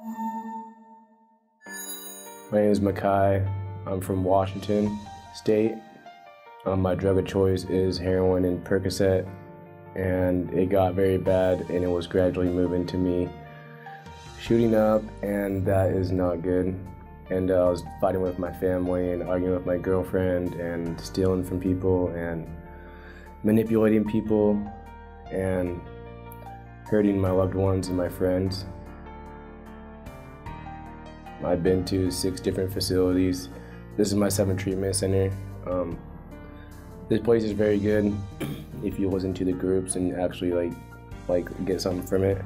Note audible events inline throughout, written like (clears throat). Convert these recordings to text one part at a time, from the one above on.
My name is Mahki. I'm from Washington State. Um, my drug of choice is heroin and Percocet, and it got very bad, and it was gradually moving to me shooting up, and that is not good. And uh, I was fighting with my family and arguing with my girlfriend and stealing from people and manipulating people and hurting my loved ones and my friends. I've been to six different facilities. This is my seventh treatment center. Um, this place is very good (clears throat) if you listen to the groups and actually like like get something from it.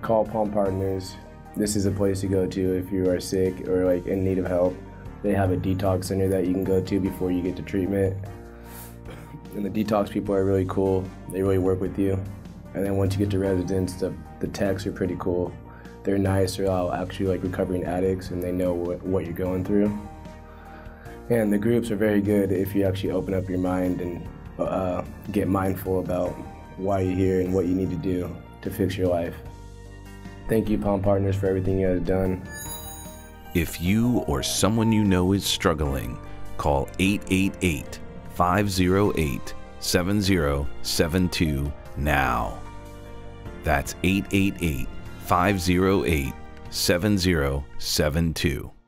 Call Palm Partners. This is a place to go to if you are sick or like in need of help. They have a detox center that you can go to before you get to treatment. And the detox people are really cool. They really work with you. And then once you get to residence, the, the techs are pretty cool. They're nice. They're all actually like recovering addicts and they know what, what you're going through. And the groups are very good if you actually open up your mind and uh, get mindful about why you're here and what you need to do to fix your life. Thank you, Palm Partners, for everything you have done. If you or someone you know is struggling, call 888 508 7072 now. That's 888 508 7072.